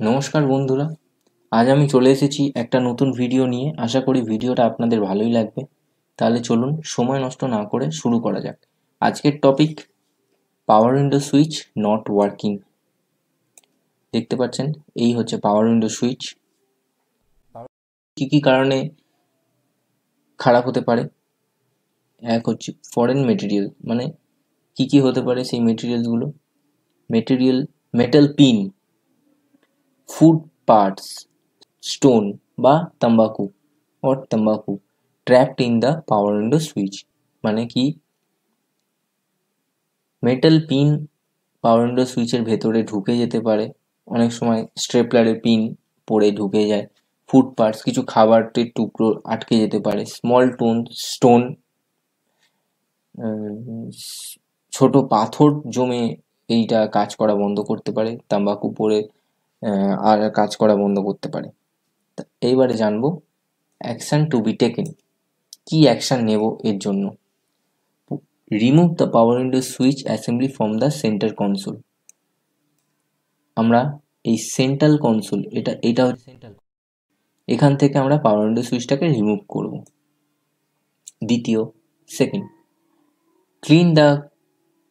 নমস্কার বন্ধুরা। আজ আমি চলে এসেছি একটা নতুন ভিডিও নিয়ে। আশা করি ভিডিওটা আপনাদের ভালোই লাগবে। তাহলে চলুন সময় নষ্ট না করে শুরু করা যাক। আজকের topic power window switch not working দেখতে পাচ্ছেন, এই হচ্ছে পাওয়ার উইন্ডো সুইচ কী কী কারণে খারাপ হতে পারে? এক হচ্ছে ফরেন মেটেরিয়াল মানে কি কি হতে পারে সেই মেটেরিয়ালসগুলো material metal pin food parts stone বা তাম্বাকু or তাম্বাকু trapped in the power window switch মানে কি? মেটাল পিন পাওয়ার উইন্ডো সুইচের ভেতরে ঢুকে যেতে পারে। অনেক সময় স্ট্রেপলারের পিন পড়ে ঢুকে যায়। ফুড পার্টস কিছু খাবারের টুকরো আটকে যেতে পারে। স্মল টোন স্টোন ছোট পাথর জমে এইটা কাজ করা বন্ধ করতে পারে। তাম্বাকু পরে আর কাজ করা বন্ধ করতে পারে। এইবারে জানব অ্যাকশান টু বি টেকেন কি অ্যাকশান নেব এর জন্য? Remove the power window switch assembly from the centre console আমরা এই সেন্ট্রাল কনসোল এটা এটা হচ্ছে সেন্ট্রাল এখান থেকে আমরা পাওয়ার উইন্ডো সুইচটাকে রিমুভ করব। দ্বিতীয় second clean the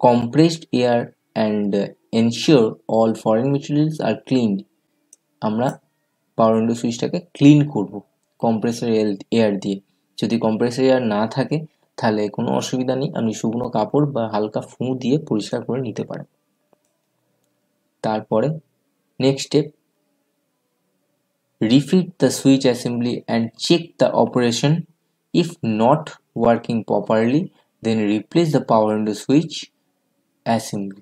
compressed air and ensure all foreign materials are cleaned. আমরা পাওয়ার উইন্ডো সুইচটাকে ক্লিন করব কম্প্রেসার এয়ার দিয়ে। যদি কম্প্রেসার এয়ার না থাকে, তাহলে কোনো অসুবিধা নেই, আপনি শুকনো কাপড় বা হালকা ফুঁ দিয়ে পরিষ্কার করে নিতে পারেন। তারপরে next step refit the switch assembly and check the operation if not working properly then replace the power window switch assembly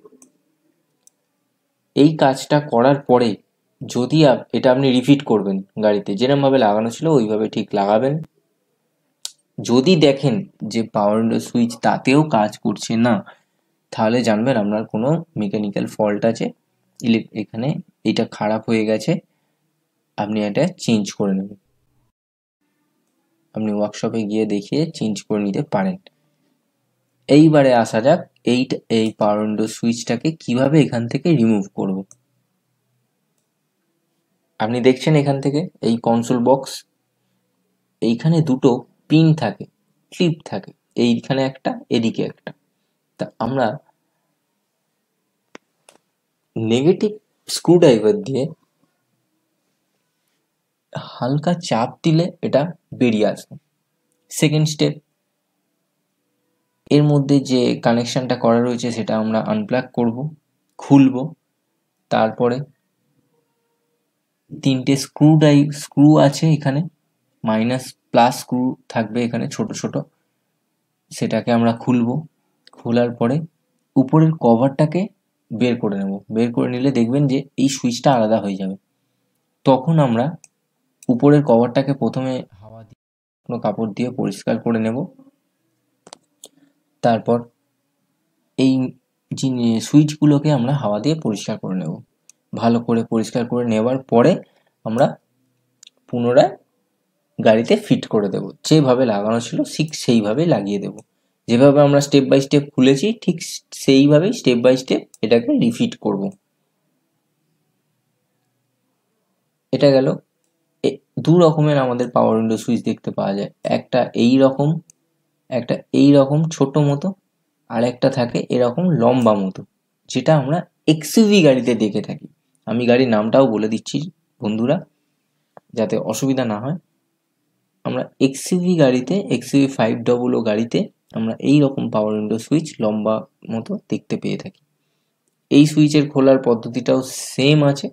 এই কাজটা করার পরে যদি এটা আপনি রিপিট করবেন গাড়িতে যেরমভাবে লাগানো ছিল ওইভাবে ঠিক লাগাবেন। যদি দেখেন যে পাওয়ার সুইচ তাতেও কাজ করছে না, তাহলে জানবেন আপনার কোনো মেকানিক্যাল ফল্ট আছে এখানে এটা খারাপ হয়ে গেছে, আপনি এটা চেঞ্জ করে নেবেন। আপনি ওয়ার্কশপে গিয়ে দেখিয়ে চেঞ্জ করে নিতে পারেন। এইবারে আসা যাক এই এই পাওয়ার উইন্ডো সুইচটাকে কীভাবে এখান থেকে রিমুভ করব। আপনি দেখছেন এখান থেকে এই কনসোল বক্স এইখানে দুটো পিন থাকে ক্লিপ থাকে, এইখানে একটা, এদিকে একটা। তা আমরা নেগেটিভ স্ক্রুড্রাইভার দিয়ে হালকা চাপ দিলে এটা বেরিয়ে আসবে। সেকেন্ড স্টেপ এর মধ্যে যে কানেকশানটা করা রয়েছে সেটা আমরা আনপ্লাগ করব, খুলব, তারপরে তিনটে স্ক্রু ড্রাইভ স্ক্রু আছে এখানে মাইনাস প্লাস স্ক্রু থাকবে এখানে ছোট ছোট, সেটাকে আমরা খুলব, খোলার পরে উপরের কভারটাকে বের করে নেব, বের করে নিলে দেখবেন যে এই সুইচটা আলাদা হয়ে যাবে। তখন আমরা উপরের কভারটাকে প্রথমে হাওয়া দিয়ে কোনো কাপড় দিয়ে পরিষ্কার করে নেব। তারপর এই সুইচগুলোকে আমরা হাওয়া দিয়ে পরিষ্কার করে নেব। ভালো করে পরিষ্কার করে নেওয়ার পরে আমরা পুনরায় গাড়িতে ফিট করে দেব। যেভাবে লাগানো ছিল, ঠিক সেইভাবেই লাগিয়ে দেব। যেভাবে আমরা স্টেপ বাই স্টেপ খুলেছি, ঠিক সেইভাবেই স্টেপ বাই স্টেপ এটাকে রিফিট করব। এটা গেল। দু রকমের আমাদের পাওয়ার উইন্ডো সুইচ দেখতে পাওয়া যায়। একটা এই রকম একটা এই রকম ছোট মতো, আর একটা থাকে এরকম লম্বা মতো, যেটা আমরা এক্সইউভি গাড়িতে দেখে থাকি। আমি গাড়ির নামটাও বলে দিচ্ছি, বন্ধুরা, যাতে অসুবিধা না হয়। আমরা এক্সইউভি গাড়িতে এক্সইউভি ফাইভ ডবল ও গাড়িতে আমরা এই রকম পাওয়ার উইন্ডো সুইচ লম্বা মতো দেখতে পেয়ে থাকি। এই সুইচের খোলার পদ্ধতিটাও সেম আছে,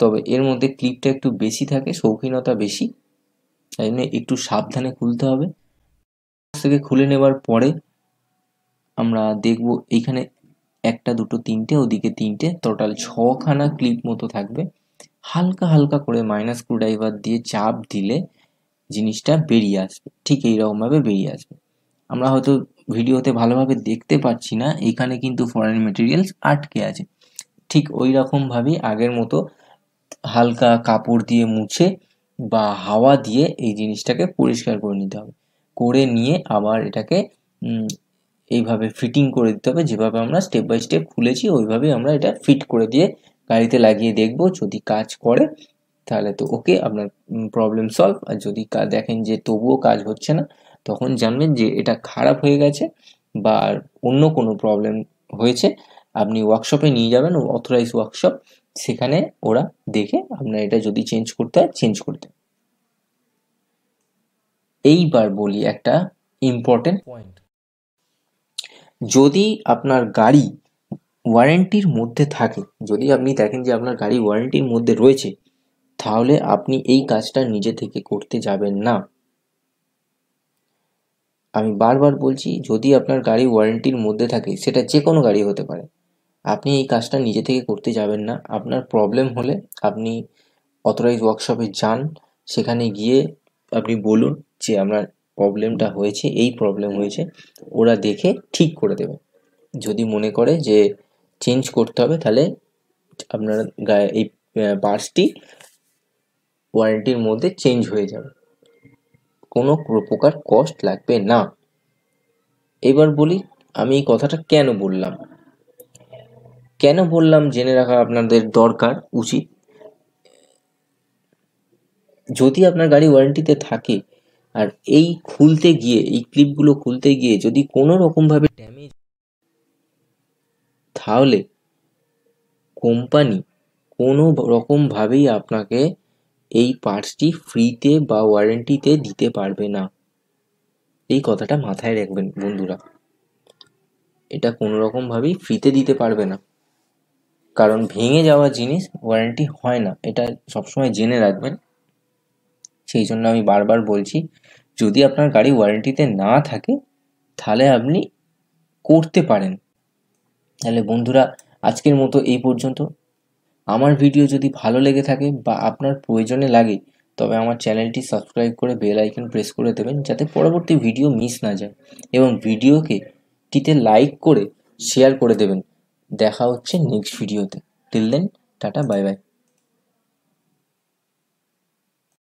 তবে এর মধ্যে ক্লিপটা একটু বেশি থাকে, শৌখিনতা বেশি, তাই জন্য একটু সাবধানে খুলতে হবে। থেকে খুলে নেবার পরে আমরা দেখব এইখানে একটা, দুটো, তিনটে, ওদিকে তিনটে টোটাল ছখানা ক্লিপ মতো থাকবে। হালকা হালকা করে মাইনাস স্ক্রুড্রাইভার দিয়ে চাপ দিলে জিনিসটা বেরিয়ে আসবে। ঠিক এইরকমভাবে বেরিয়ে আসবে। আমরা হয়তো ভিডিওতে ভালোভাবে দেখতে পাচ্ছি না, এখানে কিন্তু ফরেন মেটেরিয়ালস আটকে আছে। ঠিক ওই রকমভাবেই আগের মতো হালকা কাপড় দিয়ে মুছে বা হাওয়া দিয়ে এই জিনিসটাকে পরিষ্কার করে নিতে হবে। করে নিয়ে আবার এটাকে এইভাবে ফিটিং করে দিতে হবে। যেভাবে আমরা স্টেপ বাই স্টেপ খুলেছি, ওইভাবেই আমরা এটা ফিট করে দিয়ে গাড়িতে লাগিয়ে দেখব। যদি কাজ করে, তাহলে তো ওকে আপনার প্রবলেম সলভ আর যদি দেখেন যে তবুও কাজ হচ্ছে না, তখন জানবেন যে এটা খারাপ হয়ে গেছে বা অন্য কোনো প্রবলেম হয়েছে। আপনি ওয়ার্কশপে নিয়ে যাবেন অথরাইজ ওয়ার্কশপ সেখানে ওরা দেখে আপনার এটা যদি চেঞ্জ করতে হয় চেঞ্জ করতে এইবার বলি একটা ইম্পর্টেন্ট পয়েন্ট যদি আপনার গাড়ি ওয়ারেন্টির মধ্যে থাকে যদি আপনি দেখেন যে আপনার গাড়ি ওয়ারেন্টির মধ্যে রয়েছে তাহলে আপনি এই কাজটা নিজে থেকে করতে যাবেন না। আমি বারবার বলছি যদি আপনার গাড়ি ওয়ারেন্টির মধ্যে থাকে সেটা যে কোনো গাড়ি হতে পারে আপনি এই কাজটা নিজে থেকে করতে যাবেন না। আপনার প্রবলেম হলে আপনি অথরাইজ ওয়ার্কশপে যান সেখানে গিয়ে আপনি বলুন যে আপনার প্রবলেমটা হয়েছে, এই প্রবলেম হয়েছে, ওরা দেখে ঠিক করে দেবে। যদি মনে করে যে চেঞ্জ করতে হবে, তাহলে আপনার গায়ে এই পার্টসটি ওয়ারেন্টির মধ্যে চেঞ্জ হয়ে যাবে। কোনো প্রকার কস্ট লাগবে না। এবার বলি, আমি এই কথাটা কেন বললাম? কেন বললাম জেনে রাখা আপনাদের দরকার, উচিত? যদি আপনার গাড়ি ওয়ারেন্টিতে থাকে আর এই খুলতে গিয়ে, এই ক্লিপগুলো খুলতে গিয়ে যদি কোনো রকমভাবে ড্যামেজ তাহলে কোম্পানি কোনো রকমভাবেই আপনাকে এই পার্টসটি ফ্রিতে বা ওয়ারেন্টিতে দিতে পারবে না। এই কথাটা মাথায় রাখবেন বন্ধুরা। এটা কোনো রকমভাবেই ফ্রিতে দিতে পারবে না। কারণ ভেঙে যাওয়া জিনিস ওয়ারেন্টি হয় না। এটা সবসময় জেনে রাখবেন। সেই জন্য আমি বারবার বলছি, যদি আপনার গাড়ি ওয়ারেন্টিতে না থাকে, তাহলে আপনি করতে পারেন। তাহলে বন্ধুরা, আজকের মতো এই পর্যন্ত। আমার ভিডিও যদি ভালো লেগে থাকে বা আপনার প্রয়োজনে লাগে, তবে আমার চ্যানেলটি সাবস্ক্রাইব করে বেল আইকন প্রেস করে দেবেন যাতে পরবর্তী ভিডিও মিস না যায় এবং ভিডিওকে টিতে লাইক করে শেয়ার করে দেবেন। দেখা হচ্ছে নেক্সট ভিডিওতে till then tata bye bye